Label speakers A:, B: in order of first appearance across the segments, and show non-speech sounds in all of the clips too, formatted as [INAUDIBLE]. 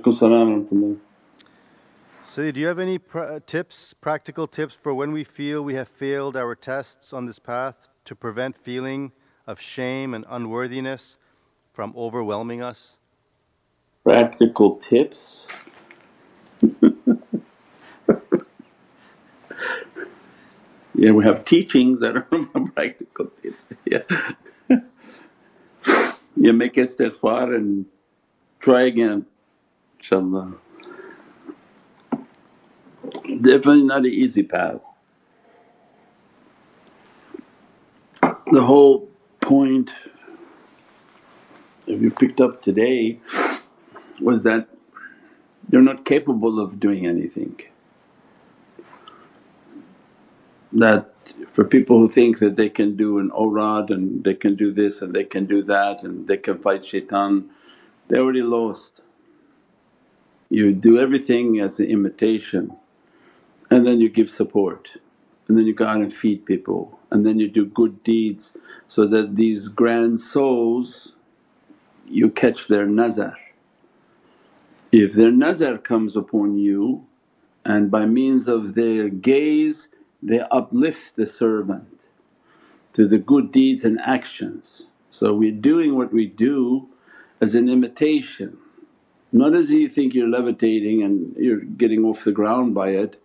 A: Alaikum salam wa
B: do you have any pr- uh, tips, practical tips for when we feel we have failed our tests on this path to prevent feeling of shame and unworthiness from overwhelming us?
A: Practical tips. [LAUGHS] yeah, we have teachings that are [LAUGHS] practical tips. [LAUGHS] Yeah. yeah, make istighfar and try again, inshaAllah. Eh, Definitely not an easy path. The whole point if you picked up today was that they're not capable of doing anything. That for people who think that they can do an awrad and they can do this and they can do that and they can fight shaitan, they already lost. You do everything as an imitation and then you give support and then you go out and feed people and then you do good deeds so that these grand souls you catch their nazar. If their nazar comes upon you and by means of their gaze they uplift the servant to the good deeds and actions. So we're doing what we do as an imitation, not as you think you're levitating and you're getting off the ground by it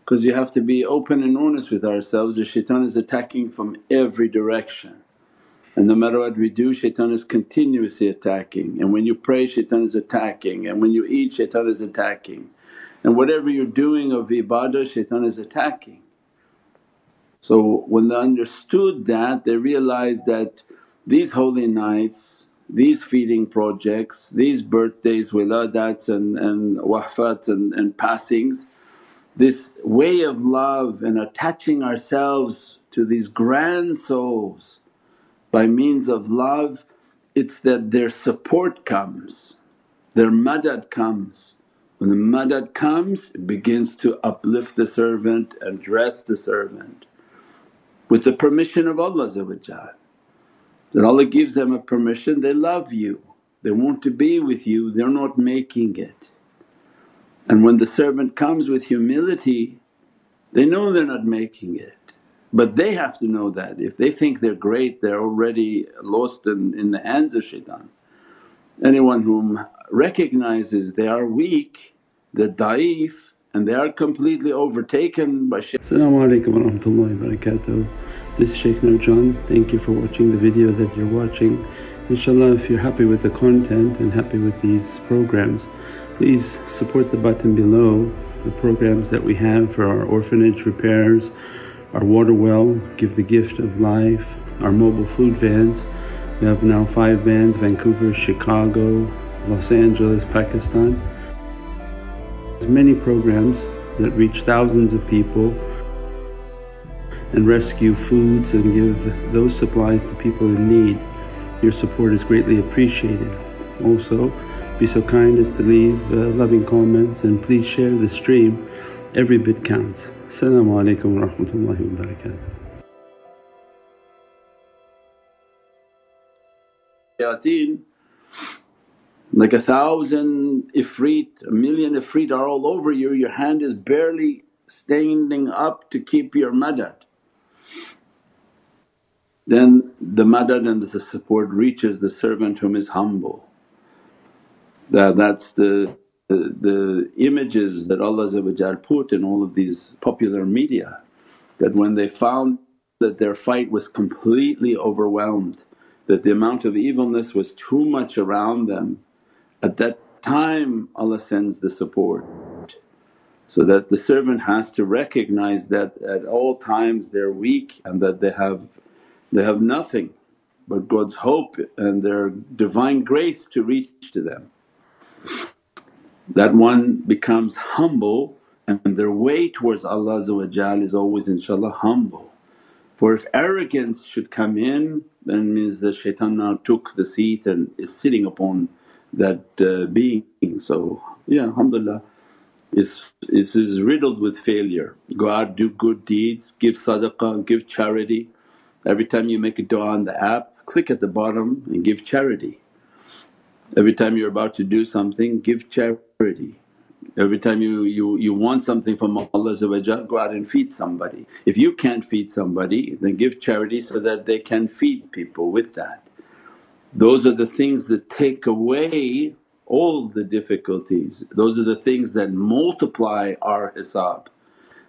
A: because you have to be open and honest with ourselves the shaitan is attacking from every direction. And no matter what we do shaitan is continuously attacking and when you pray shaitan is attacking and when you eat shaitan is attacking and whatever you're doing of ibadah shaitan is attacking. So when they understood that they realized that these holy nights, these feeding projects, these birthdays, wiladats and, and wafats and, and passings this way of love and attaching ourselves to these grand souls by means of love, it's that their support comes, their madad comes. When the madad comes it begins to uplift the servant and dress the servant with the permission of Allah that Allah gives them a permission, they love you, they want to be with you, they're not making it. And when the servant comes with humility they know they're not making it but they have to know that. If they think they're great they're already lost in, in the hands of shaitan. Anyone whom recognizes they are weak, they're da'if and they are completely overtaken by shaitan.
C: Assalamu This is Shaykh Nurjan. Thank you for watching the video that you're watching. Inshallah if you're happy with the content and happy with these programs Please support the button below the programs that we have for our orphanage repairs, our water well, Give the Gift of Life, our mobile food vans. We have now five vans Vancouver, Chicago, Los Angeles, Pakistan. There's many programs that reach thousands of people and rescue foods and give those supplies to people in need. Your support is greatly appreciated. Also, be so kind as to leave uh, loving comments and please share the stream. Every bit counts. Assalamu alaikum wa rahmatullahi wa barakatuh.
A: Like a thousand ifrit, a million ifrit are all over you, your hand is barely standing up to keep your madad. Then the madad and the support reaches the servant whom is humble. That, that's the, the, the images that Allah put in all of these popular media that when they found that their fight was completely overwhelmed, that the amount of evilness was too much around them, at that time Allah sends the support. So that the servant has to recognize that at all times they're weak and that they have, they have nothing but God's hope and their divine grace to reach to them that one becomes humble and their way towards Allah is always inshaAllah humble. For if arrogance should come in then means that shaitan now took the seat and is sitting upon that uh, being. So yeah alhamdulillah is, is, is riddled with failure. Go out, do good deeds, give sadaqah, give charity. Every time you make a dua on the app click at the bottom and give charity. Every time you're about to do something give charity. Every time you, you, you want something from Allah go out and feed somebody. If you can't feed somebody then give charity so that they can feed people with that. Those are the things that take away all the difficulties, those are the things that multiply our hisab.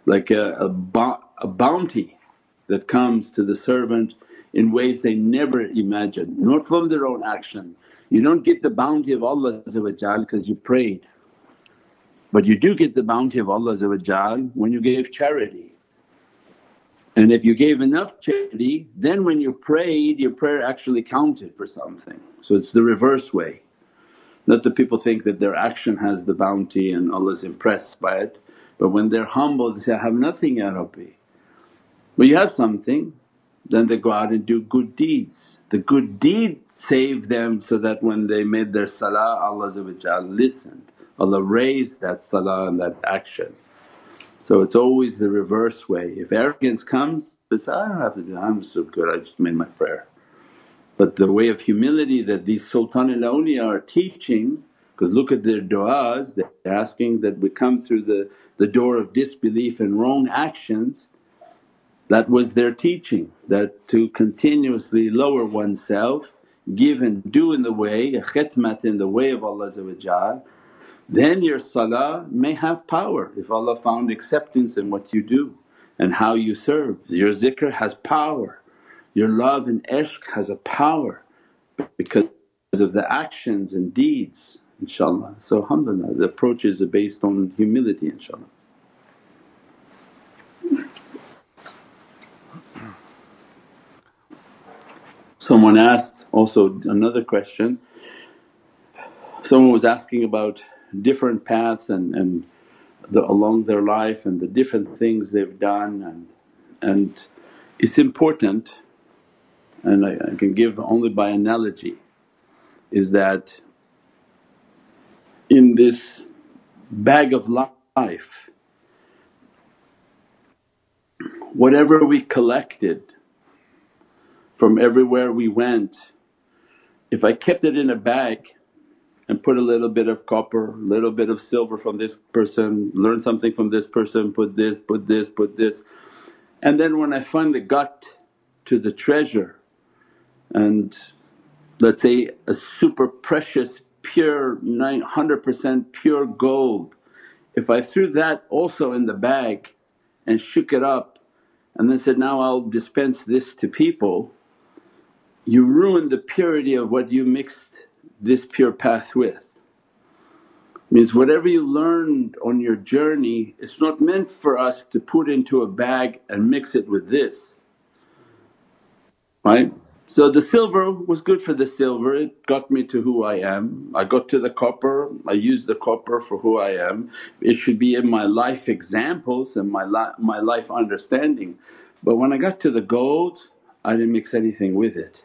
A: Like a, a, a bounty that comes to the servant in ways they never imagined, not from their own action. You don't get the bounty of Allah because you prayed but you do get the bounty of Allah when you gave charity. And if you gave enough charity then when you prayed your prayer actually counted for something. So it's the reverse way. Not that people think that their action has the bounty and Allah's impressed by it but when they're humble they say, I have nothing Ya Rabbi. But you have something then they go out and do good deeds. The good deed saved them so that when they made their salah Allah listened Allah raised that salah and that action. So it's always the reverse way. If arrogance comes, it's, I don't have to do I'm so good, I just made my prayer. But the way of humility that these Sultan al Awliya are teaching because look at their du'as, they're asking that we come through the, the door of disbelief and wrong actions. That was their teaching that to continuously lower oneself, give and do in the way, a khidmat in the way of Allah then your salah may have power if Allah found acceptance in what you do and how you serve. Your zikr has power, your love and ishq has a power because of the actions and deeds inshaAllah. So alhamdulillah the approaches are based on humility inshaAllah. Someone asked also another question, someone was asking about different paths and, and the, along their life and the different things they've done. And, and it's important and I, I can give only by analogy is that in this bag of life whatever we collected from everywhere we went if I kept it in a bag and put a little bit of copper, little bit of silver from this person, learn something from this person, put this, put this, put this. And then when I finally got to the treasure and let's say a super precious pure 900% pure gold, if I threw that also in the bag and shook it up and then said, now I'll dispense this to people, you ruin the purity of what you mixed this pure path with. Means whatever you learned on your journey it's not meant for us to put into a bag and mix it with this, right? So the silver was good for the silver, it got me to who I am. I got to the copper, I used the copper for who I am. It should be in my life examples and my, li my life understanding. But when I got to the gold I didn't mix anything with it.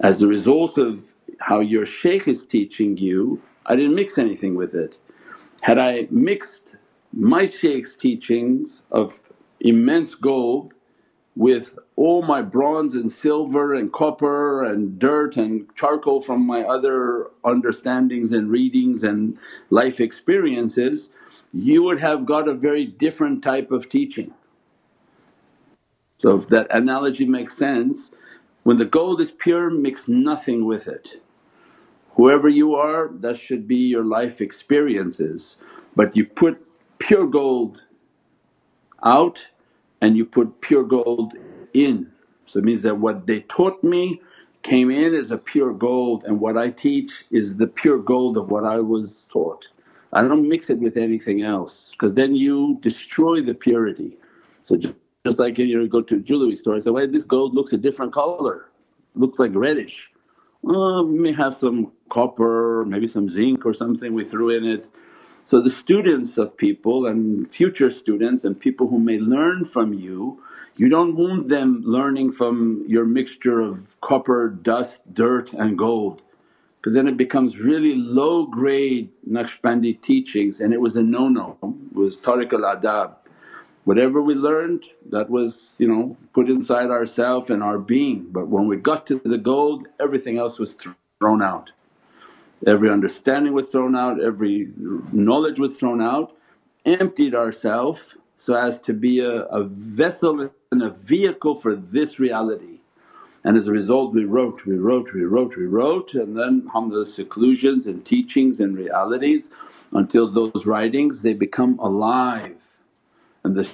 A: As a result of how your shaykh is teaching you, I didn't mix anything with it. Had I mixed my shaykh's teachings of immense gold with all my bronze and silver and copper and dirt and charcoal from my other understandings and readings and life experiences, you would have got a very different type of teaching. So if that analogy makes sense, when the gold is pure mix nothing with it. Whoever you are that should be your life experiences but you put pure gold out and you put pure gold in. So it means that what they taught me came in as a pure gold and what I teach is the pure gold of what I was taught. I don't mix it with anything else because then you destroy the purity. So just, like you know, go to a jewelry store and say, why this gold looks a different color, looks like reddish. Well, we may have some copper, maybe some zinc or something we threw in it. So the students of people and future students and people who may learn from you, you don't want them learning from your mixture of copper, dust, dirt and gold because then it becomes really low grade Naqshbandi teachings and it was a no-no, it was tariq al-adab. Whatever we learned that was you know put inside ourself and our being but when we got to the gold everything else was thrown out. Every understanding was thrown out, every knowledge was thrown out, emptied ourselves so as to be a, a vessel and a vehicle for this reality. And as a result we wrote, we wrote, we wrote, we wrote and then alhamdulillah seclusions and teachings and realities until those writings they become alive and the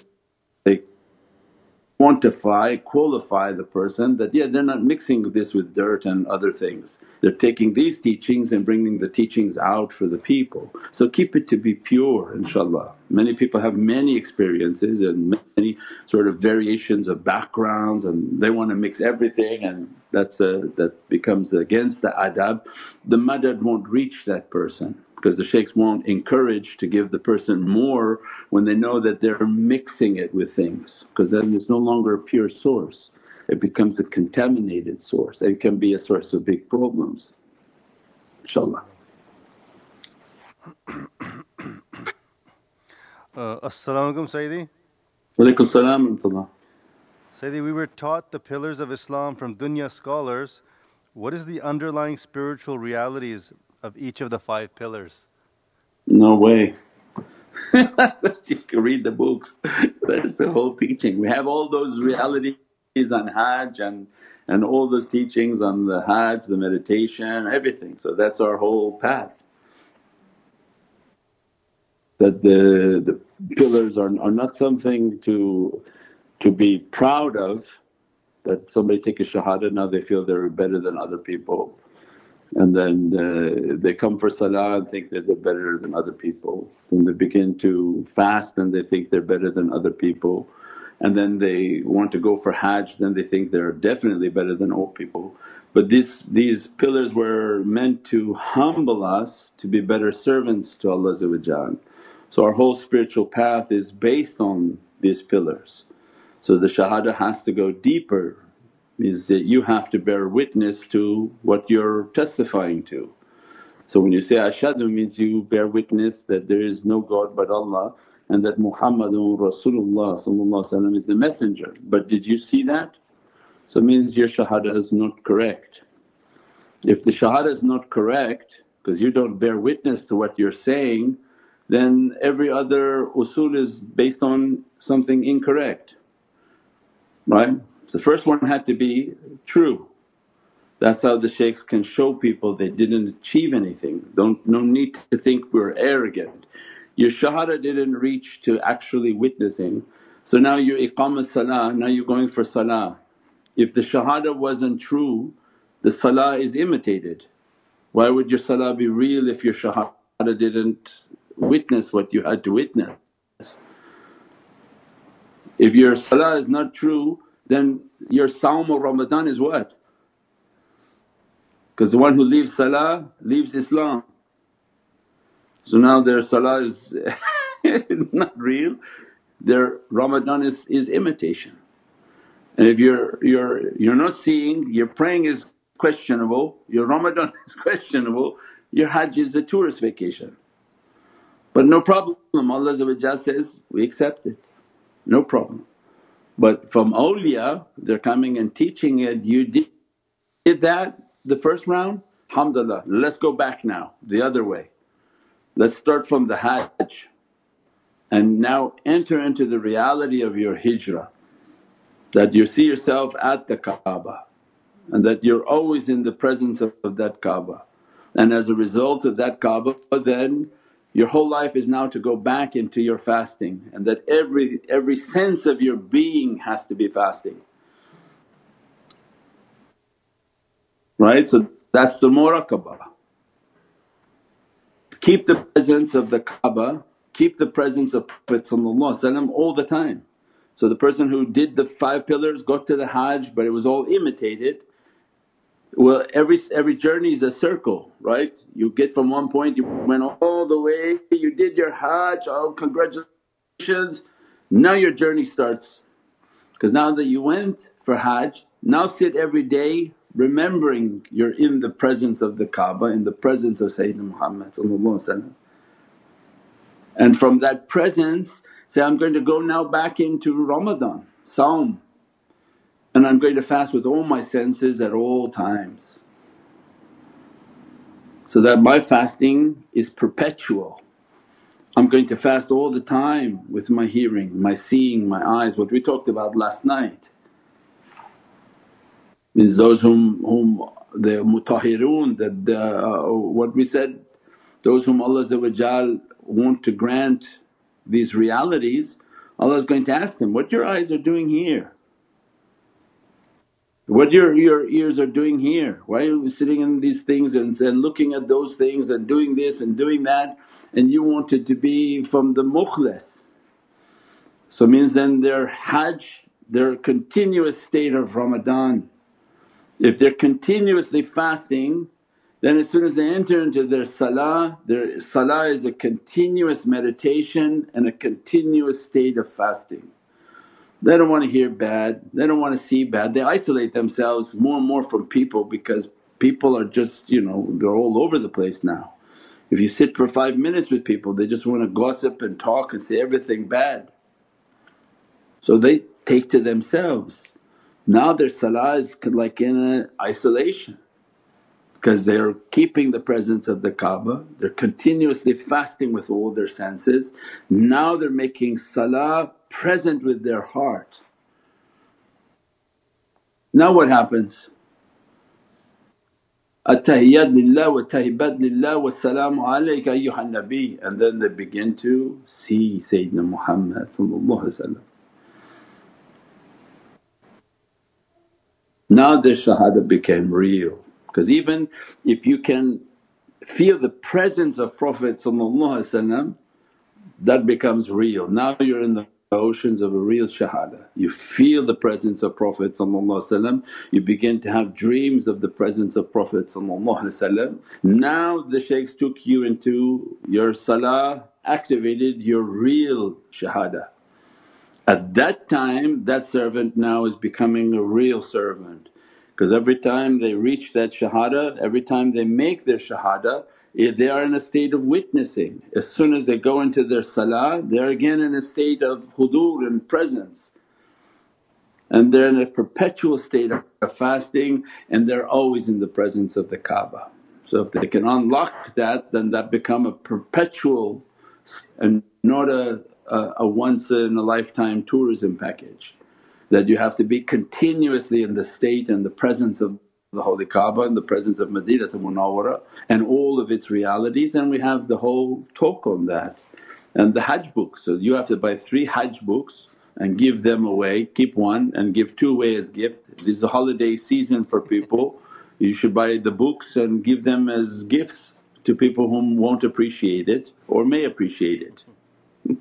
A: quantify, qualify the person that yeah they're not mixing this with dirt and other things. They're taking these teachings and bringing the teachings out for the people. So keep it to be pure inshaAllah. Many people have many experiences and many sort of variations of backgrounds and they want to mix everything and that's a, that becomes against the adab. The madad won't reach that person because the shaykhs won't encourage to give the person more when they know that they're mixing it with things because then it's no longer a pure source. It becomes a contaminated source and can be a source of big problems, inshaAllah. [COUGHS]
B: Uh, As-salamu alaykum Sayyidi.
A: Walaykum salam
B: Sayyidi, we were taught the pillars of Islam from dunya scholars. What is the underlying spiritual realities of each of the five pillars?
A: No way. [LAUGHS] you can read the books. That's the whole teaching. We have all those realities on Hajj and and all those teachings on the Hajj, the meditation, everything. So that's our whole path. That the the pillars are are not something to to be proud of that somebody take a shahada now they feel they're better than other people and then they come for salah and think that they're better than other people. Then they begin to fast and they think they're better than other people and then they want to go for hajj then they think they're definitely better than all people. But this, these pillars were meant to humble us to be better servants to Allah So our whole spiritual path is based on these pillars. So the shahada has to go deeper is that you have to bear witness to what you're testifying to. So when you say ashhadu means you bear witness that there is no God but Allah and that Muhammadun Rasulullah is the messenger. But did you see that? So it means your shahada is not correct. If the shahada is not correct because you don't bear witness to what you're saying then every other usul is based on something incorrect, right? The first one had to be true. That's how the shaykhs can show people they didn't achieve anything. Don't no need to think we're arrogant. Your shahada didn't reach to actually witnessing. So now you're iqamah salah, now you're going for salah. If the shahada wasn't true, the salah is imitated. Why would your salah be real if your shahada didn't witness what you had to witness? If your salah is not true then your Sawm of Ramadan is what? Because the one who leaves salah leaves Islam. So now their salah is [LAUGHS] not real, their Ramadan is, is imitation. And if you're, you're, you're not seeing, your praying is questionable, your Ramadan [LAUGHS] is questionable, your Hajj is a tourist vacation. But no problem, Allah says, we accept it, no problem. But from awliya they're coming and teaching it, you did, that the first round, alhamdulillah let's go back now the other way. Let's start from the hajj and now enter into the reality of your hijrah that you see yourself at the Kaaba and that you're always in the presence of, of that Kaaba. And as a result of that Kaaba then your whole life is now to go back into your fasting and that every, every sense of your being has to be fasting. Right? So that's the muraqabah. Keep the presence of the Kaaba, keep the presence of Prophet all the time. So the person who did the five pillars got to the Hajj but it was all imitated well every every journey is a circle right? You get from one point you went all the way you did your hajj oh congratulations. Now your journey starts. Because now that you went for hajj now sit every day remembering you're in the presence of the Kaaba in the presence of Sayyidina Muhammad and from that presence say I'm going to go now back into Ramadan, Sawm and I'm going to fast with all my senses at all times. So that my fasting is perpetual. I'm going to fast all the time with my hearing, my seeing, my eyes, what we talked about last night. Means those whom, whom the mutahirun that the, uh, what we said, those whom Allah want to grant these realities, Allah is going to ask them, what your eyes are doing here? What your, your ears are doing here? Why are you sitting in these things and, and looking at those things and doing this and doing that and you wanted to be from the mukhlis. So means then their hajj, their continuous state of Ramadan. If they're continuously fasting then as soon as they enter into their salah, their salah is a continuous meditation and a continuous state of fasting. They don't want to hear bad, they don't want to see bad, they isolate themselves more and more from people because people are just you know they're all over the place now. If you sit for five minutes with people they just want to gossip and talk and say everything bad. So they take to themselves. Now their salah is like in isolation because they're keeping the presence of the Kaaba, they're continuously fasting with all their senses. Now they're making salah present with their heart. Now what happens? At-tahiyyat lillah wa tahibat lillah wa salaamu alayka ayyuhan nabi and then they begin to see Sayyidina Muhammad Now their shahada became real. Because even if you can feel the presence of Prophet that becomes real. Now you're in the oceans of a real shahada. You feel the presence of Prophet you begin to have dreams of the presence of Prophet Now the shaykhs took you into your salah, activated your real shahada. At that time that servant now is becoming a real servant because every time they reach that shahada, every time they make their shahada Eh, they are in a state of witnessing. As soon as they go into their salah they're again in a state of hudur and presence and they're in a perpetual state of fasting and they're always in the presence of the Kaaba. So if they can unlock that then that become a perpetual and not a, a, a once in a lifetime tourism package that you have to be continuously in the state and the presence of the Holy Kaaba and the presence of Madinatul Munawwara and all of its realities and we have the whole talk on that. And the Hajj books, so you have to buy three Hajj books and give them away, keep one and give two away as gift. This is a holiday season for people, you should buy the books and give them as gifts to people whom won't appreciate it or may appreciate it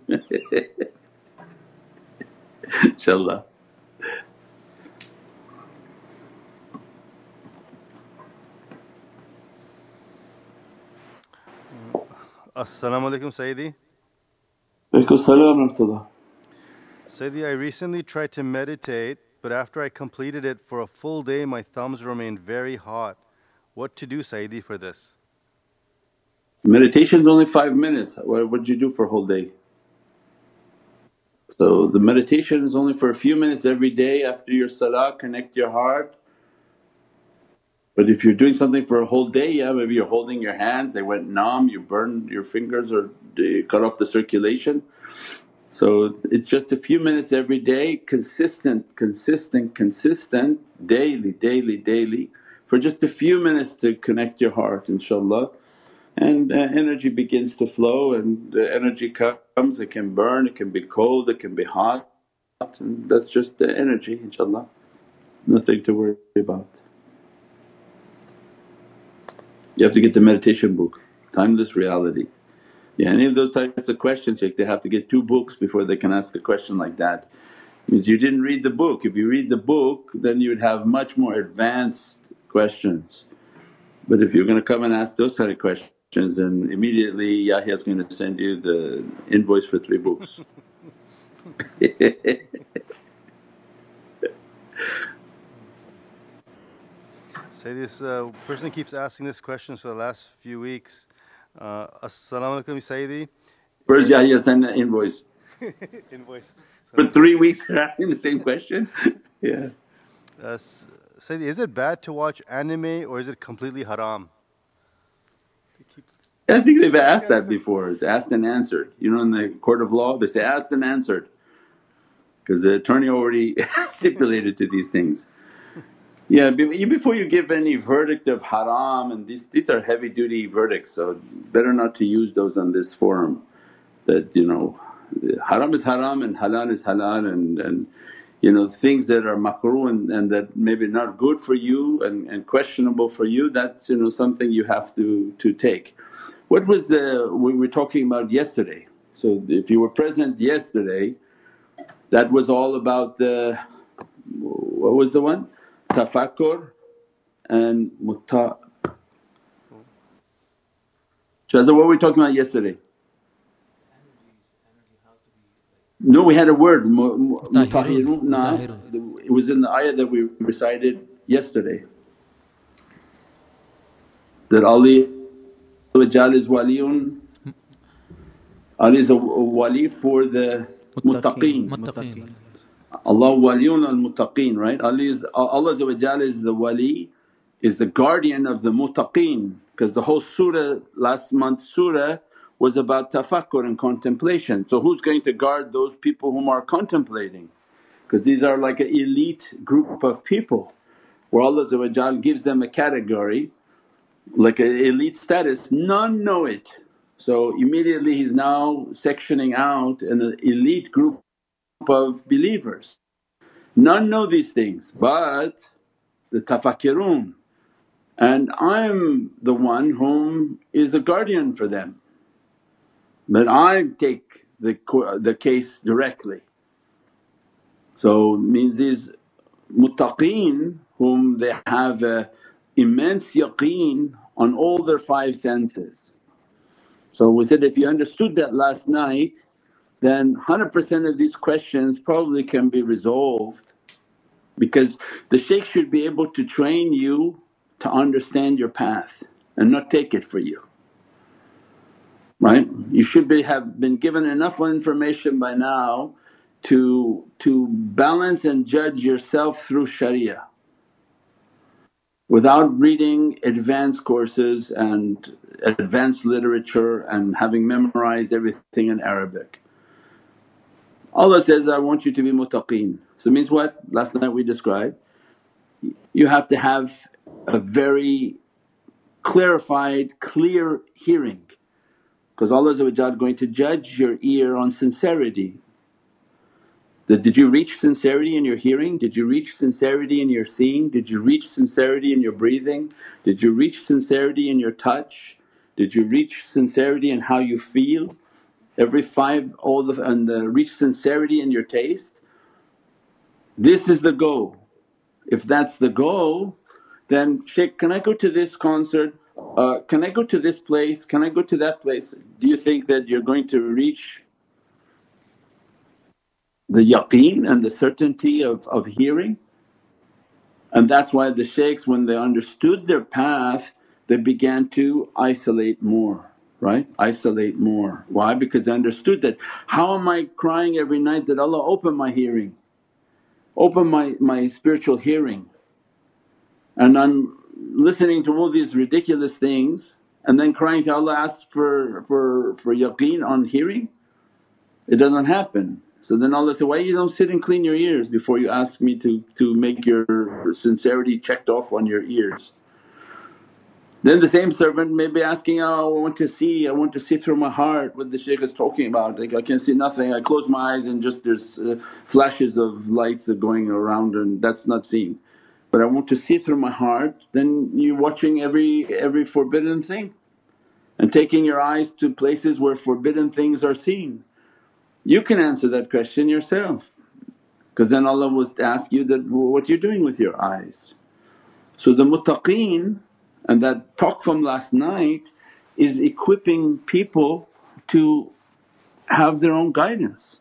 A: [LAUGHS] inshaAllah.
B: As-salamu alaykum Sayyidi.
A: Walaykum
B: Sayyidi, I recently tried to meditate but after I completed it for a full day my thumbs remained very hot. What to do Sayyidi for this?
A: Meditation is only five minutes, what did you do for a whole day? So the meditation is only for a few minutes every day after your salah, connect your heart but if you're doing something for a whole day, yeah maybe you're holding your hands, they went numb, you burned your fingers or cut off the circulation. So it's just a few minutes every day, consistent, consistent, consistent, daily, daily, daily for just a few minutes to connect your heart inshaAllah and uh, energy begins to flow and the energy comes, it can burn, it can be cold, it can be hot and that's just the energy inshaAllah, nothing to worry about. You have to get the meditation book, Timeless Reality. Yeah, any of those types of questions they have to get two books before they can ask a question like that. Means you didn't read the book, if you read the book then you would have much more advanced questions. But if you're going to come and ask those kind of questions then immediately Yahya's going to send you the invoice for three books. [LAUGHS]
B: Say this uh, person keeps asking this question for the last few weeks. Uh, As-salamu alaykum Sayyidi.
A: Where's Yahya send the invoice? [LAUGHS]
B: invoice.
A: For three weeks they're asking the same question? [LAUGHS] yeah.
B: Uh, Sayyidi, is it bad to watch anime or is it completely haram?
A: I think they've asked that before, it's asked and answered. You know in the court of law they say asked and answered because the attorney already [LAUGHS] stipulated to these things. Yeah, before you give any verdict of haram and these, these are heavy duty verdicts so better not to use those on this forum that you know haram is haram and halal is halal and, and you know things that are makruh and, and that maybe not good for you and, and questionable for you that's you know something you have to, to take. What was the we were talking about yesterday? So if you were present yesterday that was all about the what was the one? Tafakkur and mutta. Shazza, what were we talking about yesterday? No, we had a word, mutahirun. Nah, it was in the ayah that we recited yesterday. That Ali is waliyun, Ali is a wali for the muttaqeen. Allah waliyun al muttaqeen, right? Ali is, Allah is the wali, is the guardian of the muttaqeen because the whole surah, last month's surah was about tafakkur and contemplation. So who's going to guard those people whom are contemplating? Because these are like an elite group of people where Allah gives them a category like an elite status, none know it. So immediately he's now sectioning out an elite group of believers. None know these things but the tafakkirun and I'm the one whom is a guardian for them but I take the, the case directly. So means these muttaqeen whom they have a immense yaqeen on all their five senses. So we said if you understood that last night then 100% of these questions probably can be resolved because the shaykh should be able to train you to understand your path and not take it for you right? You should be have been given enough information by now to, to balance and judge yourself through sharia without reading advanced courses and advanced literature and having memorized everything in Arabic. Allah says, I want you to be muttaqeen. So means what? Last night we described, you have to have a very clarified, clear hearing because Allah is going to judge your ear on sincerity. That did you reach sincerity in your hearing? Did you reach sincerity in your seeing? Did you reach sincerity in your breathing? Did you reach sincerity in your touch? Did you reach sincerity in how you feel? Every five all the and the reach sincerity in your taste? This is the goal. If that's the goal then, Shaykh can I go to this concert? uh, can I go to this place, can I go to that place? Do you think that you're going to reach the yaqeen and the certainty of, of hearing? And that's why the shaykhs when they understood their path they began to isolate more, right? Isolate more. Why? Because I understood that, how am I crying every night that Allah open my hearing, open my, my spiritual hearing and I'm listening to all these ridiculous things and then crying to Allah ask for, for, for yaqeen on hearing? It doesn't happen. So then Allah said, why you don't sit and clean your ears before you ask me to, to make your sincerity checked off on your ears. Then the same servant may be asking, oh I want to see, I want to see through my heart what the shaykh is talking about, like I can see nothing, I close my eyes and just there's uh, flashes of lights are going around and that's not seen but I want to see through my heart then you're watching every, every forbidden thing and taking your eyes to places where forbidden things are seen. You can answer that question yourself because then Allah will ask you that, what you're doing with your eyes. So the muttaqeen and that talk from last night is equipping people to have their own guidance.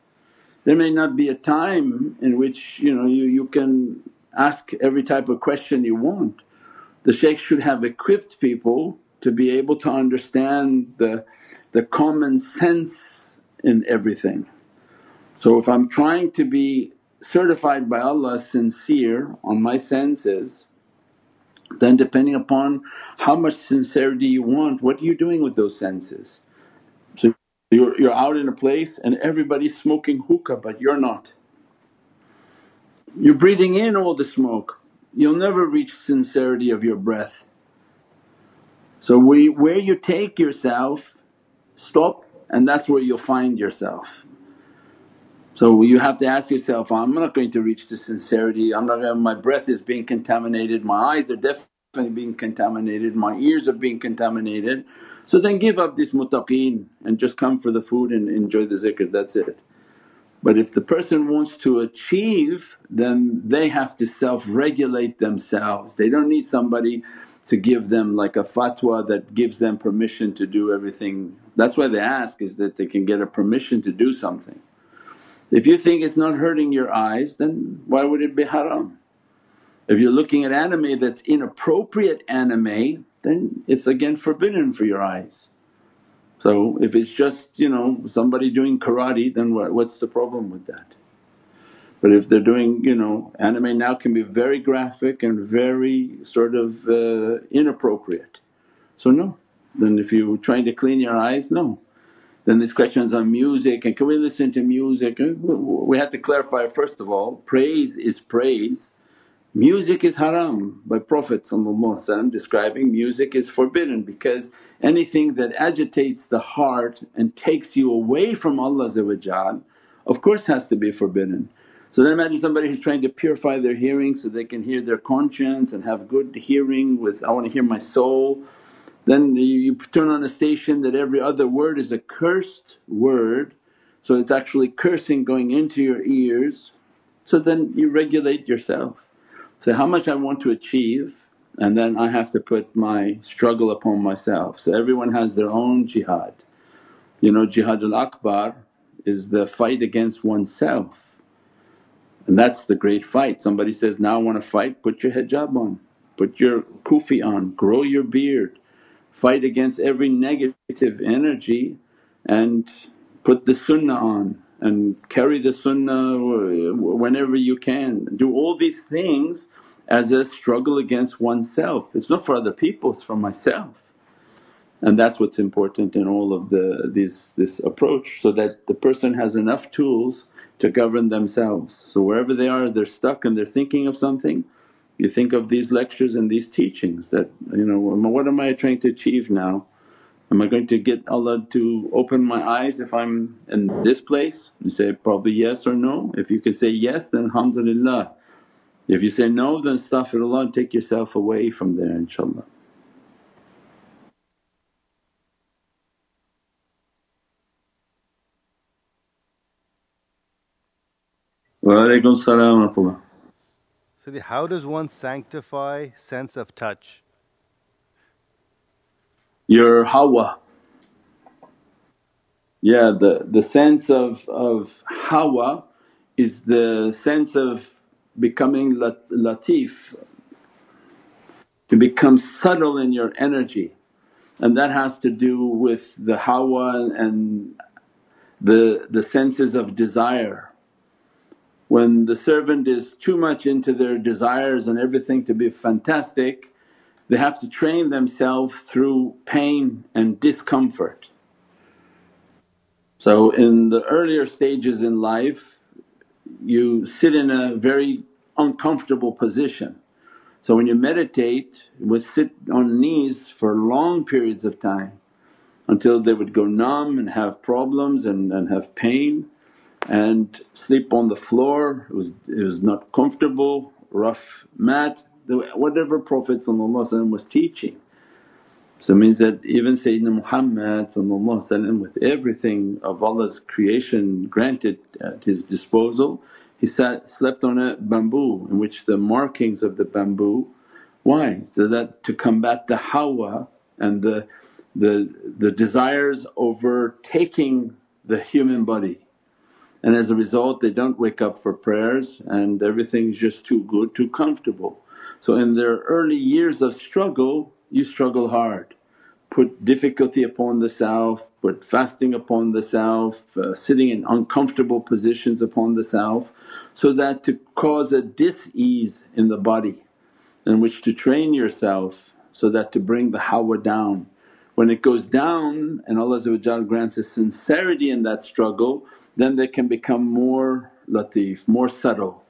A: There may not be a time in which you know you, you can ask every type of question you want. The shaykh should have equipped people to be able to understand the, the common sense in everything. So if I'm trying to be certified by Allah sincere on my senses Then depending upon how much sincerity you want, what are you doing with those senses? So you're, you're out in a place and everybody's smoking hookah but you're not. You're breathing in all the smoke, you'll never reach sincerity of your breath. So we, where you take yourself, stop and that's where you'll find yourself. So you have to ask yourself, I'm not going to reach the sincerity, I'm not gonna, my breath is being contaminated, my eyes are definitely being contaminated, my ears are being contaminated. So then give up this muttaqeen and just come for the food and enjoy the zikr, that's it. But if the person wants to achieve then they have to self-regulate themselves, they don't need somebody to give them like a fatwa that gives them permission to do everything. That's why they ask is that they can get a permission to do something. If you think it's not hurting your eyes then why would it be haram? If you're looking at anime that's inappropriate anime then it's again forbidden for your eyes. So if it's just you know somebody doing karate then what, what's the problem with that? But if they're doing you know anime now can be very graphic and very sort of uh, inappropriate. So no, then if you're trying to clean your eyes, no. Then there's questions on music and can we listen to music? We have to clarify first of all, praise is praise. Music is haram by Prophet describing music is forbidden because anything that agitates the heart and takes you away from Allah of course has to be forbidden. So then imagine somebody who's trying to purify their hearing so they can hear their conscience and have good hearing with, I want to hear my soul then you turn on a station that every other word is a cursed word, so it's actually cursing going into your ears. So then you regulate yourself. Say, how much I want to achieve and then I have to put my struggle upon myself. So everyone has their own jihad. You know jihadul akbar is the fight against oneself and that's the great fight. Somebody says, now I want to fight, put your hijab on, put your kufi on, grow your beard, fight against every negative energy and put the sunnah on and carry the sunnah whenever you can. Do all these things as a struggle against oneself. It's not for other people, it's for myself. And that's what's important in all of the these this approach so that the person has enough tools to govern themselves. So wherever they are they're stuck and they're thinking of something, you think of these lectures and these teachings that, you know, what am I trying to achieve now? Am I going to get Allah to open my eyes if I'm in this place? You say probably yes or no. If you can say yes then alhamdulillah. If you say no then astaghfirullah take yourself away from there inshaAllah. Wa alaykum salam wa
B: so how does one sanctify sense of touch?
A: Your hawa. Yeah, the, the sense of, of hawa is the sense of becoming lat- latif, to become subtle in your energy and that has to do with the hawa and the, the senses of desire when the servant is too much into their desires and everything to be fantastic, they have to train themselves through pain and discomfort. So in the earlier stages in life you sit in a very uncomfortable position. So when you meditate you would sit on knees for long periods of time until they would go numb and have problems and, and have pain and sleep on the floor, it was, it was not comfortable, rough mat, whatever Prophet was teaching. So it means that even Sayyidina Muhammad with everything of Allah's creation granted at his disposal, he sat, slept on a bamboo in which the markings of the bamboo why? So that to combat the hawa and the, the, the desires overtaking the human body and as a result they don't wake up for prayers and everything's just too good, too comfortable. So in their early years of struggle you struggle hard, put difficulty upon the self, put fasting upon the self, uh, sitting in uncomfortable positions upon the self so that to cause a dis-ease in the body in which to train yourself so that to bring the hawa down. When it goes down and Allah grants a sincerity in that struggle then they can become more latif, more subtle.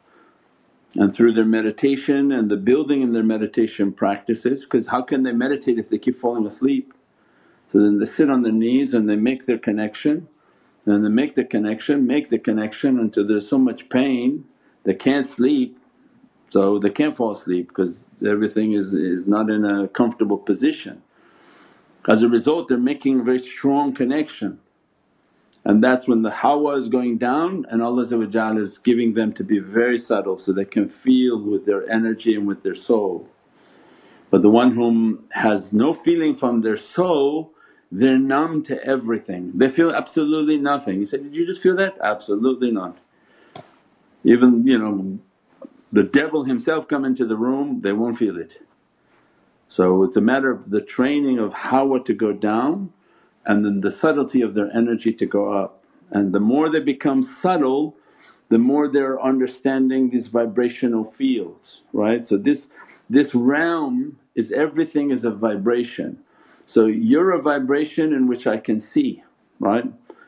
A: And through their meditation and the building in their meditation practices because how can they meditate if they keep falling asleep? So then they sit on their knees and they make their connection and they make the connection, make the connection until there's so much pain they can't sleep so they can't fall asleep because everything is, is not in a comfortable position. As a result they're making a very strong connection and that's when the hawa is going down and Allah is giving them to be very subtle so they can feel with their energy and with their soul. But the one whom has no feeling from their soul they're numb to everything, they feel absolutely nothing. You say, did you just feel that? Absolutely not. Even you know the devil himself come into the room they won't feel it. So it's a matter of the training of hawa to go down and then the subtlety of their energy to go up. And the more they become subtle the more they're understanding these vibrational fields, right. So this, this realm is everything is a vibration. So you're a vibration in which I can see, right.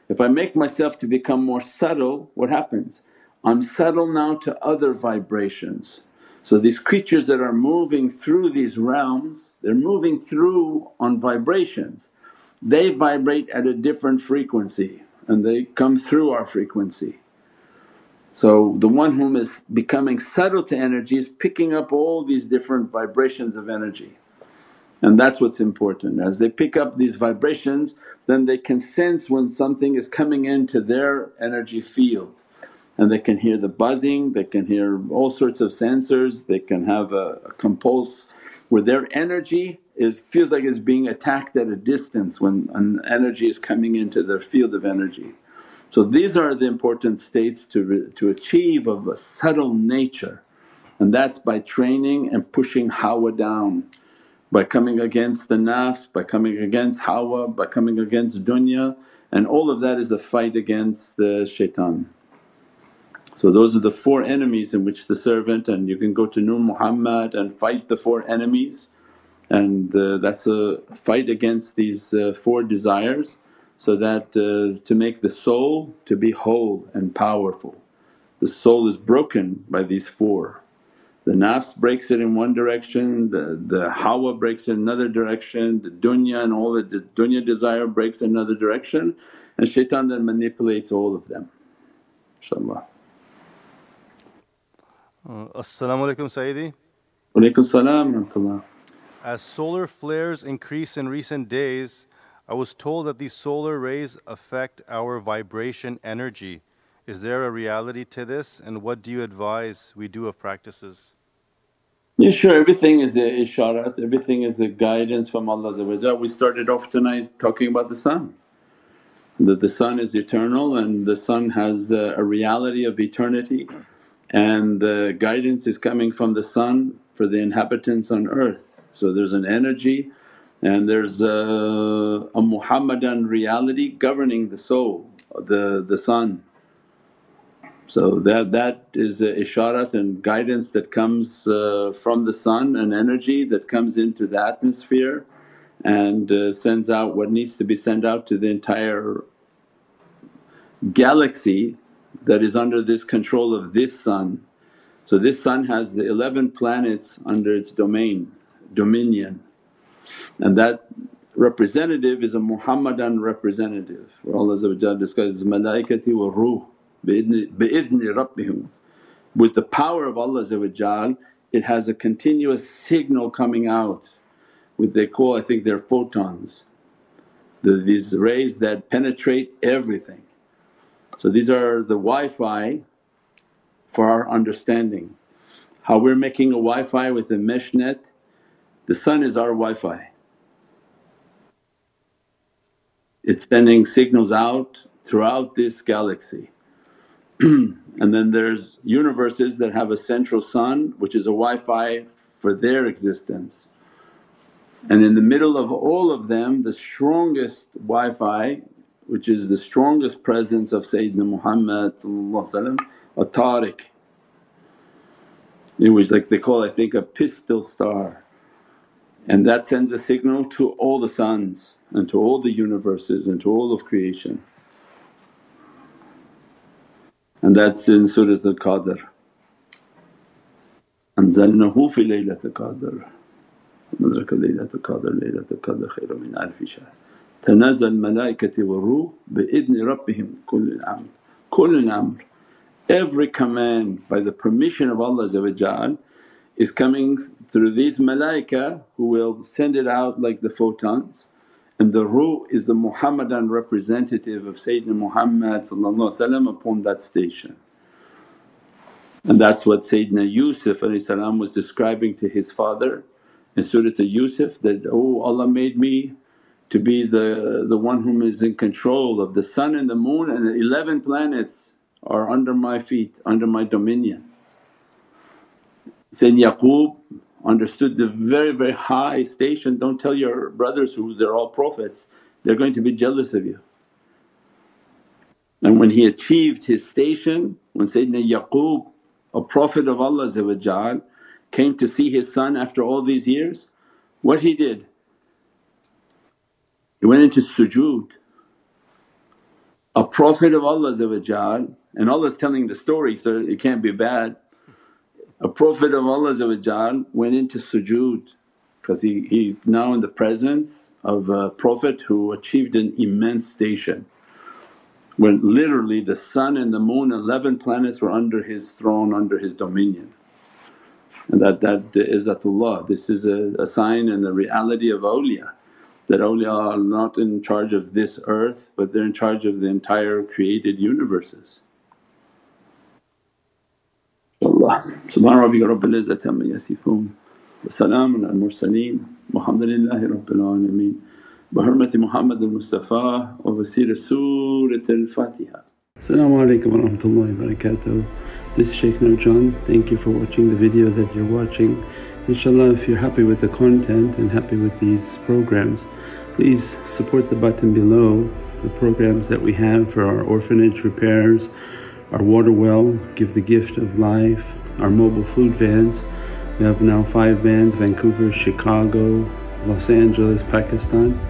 A: If I make myself to become more subtle what happens? I'm subtle now to other vibrations. So these creatures that are moving through these realms they're moving through on vibrations they vibrate at a different frequency and they come through our frequency. So the one whom is becoming subtle to energy is picking up all these different vibrations of energy and that's what's important. As they pick up these vibrations then they can sense when something is coming into their energy field and they can hear the buzzing, they can hear all sorts of sensors, they can have a, a compulse where their energy is feels like it's being attacked at a distance when an energy is coming into their field of energy. So these are the important states to, to achieve of a subtle nature and that's by training and pushing hawa down by coming against the nafs, by coming against hawa, by coming against dunya and all of that is a fight against the shaitan. So those are the four enemies in which the servant and you can go to Nur Muhammad and fight the four enemies and uh, that's a fight against these uh, four desires so that uh, to make the soul to be whole and powerful. The soul is broken by these four. The nafs breaks it in one direction, the, the hawa breaks in another direction, the dunya and all the, the dunya desire breaks in another direction and shaitan then manipulates all of them inshaAllah.
B: Uh, As-salamu alaykum Sayyidi.
A: Walaykum salam
B: As solar flares increase in recent days, I was told that these solar rays affect our vibration energy. Is there a reality to this and what do you advise we do of practices?
A: Yeah sure everything is a isharat, everything is a guidance from Allah We started off tonight talking about the sun that the sun is eternal and the sun has a, a reality of eternity and the guidance is coming from the sun for the inhabitants on earth. So there's an energy and there's a, a Muhammadan reality governing the soul, the, the sun. So that, that is a isharat and guidance that comes uh, from the sun and energy that comes into the atmosphere and uh, sends out what needs to be sent out to the entire galaxy that is under this control of this sun. So this sun has the 11 planets under its domain, dominion. And that representative is a Muhammadan representative. Where Allah describes malaikati wa ruh bi'idhni rabbihim. With the power of Allah it has a continuous signal coming out. With they call I think they're photons, the, these rays that penetrate everything so these are the Wi-Fi for our understanding. How we're making a Wi-Fi with a mesh net, the sun is our Wi-Fi. It's sending signals out throughout this galaxy. [CLEARS THROAT] and then there's universes that have a central sun which is a Wi-Fi for their existence. And in the middle of all of them the strongest Wi-Fi which is the strongest presence of Sayyidina Muhammad a tariq. It was like they call I think a pistol star and that sends a signal to all the suns and to all the universes and to all of creation. And that's in Surat al-Qadr, anzalnahu fi laylatul qadr, madraka laylatul qadr, laylatul qadr khairu min alfi shahr. تنزل الملائكة والروح بإذن ربهم كل أمر كل أمر Every command by the permission of Allah is coming through these malaika who will send it out like the photons and the ruh is the Muhammadan representative of Sayyidina Muhammad upon that station. And that's what Sayyidina Yusuf was describing to his father in Surah Yusuf that, oh Allah made me to be the, the one whom is in control of the sun and the moon and the 11 planets are under my feet, under my dominion. Sayyidina Yaqub understood the very very high station, don't tell your brothers who they're all prophets, they're going to be jealous of you. And when he achieved his station, when Sayyidina Yaqub a prophet of Allah came to see his son after all these years, what he did? He went into sujood. A prophet of Allah and Allah's telling the story so it can't be bad a Prophet of Allah went into sujood because he, he's now in the presence of a Prophet who achieved an immense station when literally the sun and the moon 11 planets were under his throne, under his dominion. And that, that izzatullah, this is a, a sign and the reality of awliya that awliya are not in charge of this earth but they're in charge of the entire created universes. الله سبحان ربك رب العزة عما يصفون وسلام على المرسلين والحمد لله رب العالمين بحرمة محمد المصطفى وبسير سورة الفاتحة
C: Assalamu alaikum wa rahmatullahi wa barakatuh. This is Shaykh Nurjan. Thank you for watching the video that you're watching. Inshallah if you're happy with the content and happy with these programs please support the button below the programs that we have for our orphanage repairs, our water well, Give the Gift of Life, our mobile food vans. We have now five vans Vancouver, Chicago, Los Angeles, Pakistan.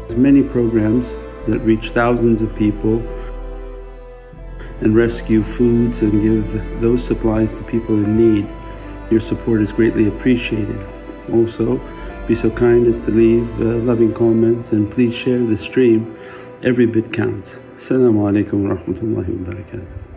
C: There's many programs that reach thousands of people and rescue foods and give those supplies to people in need. Your support is greatly appreciated. Also, be so kind as to leave uh, loving comments and please share the stream. Every bit counts. Assalamu alaikum wa rahmatullahi wa barakatuh.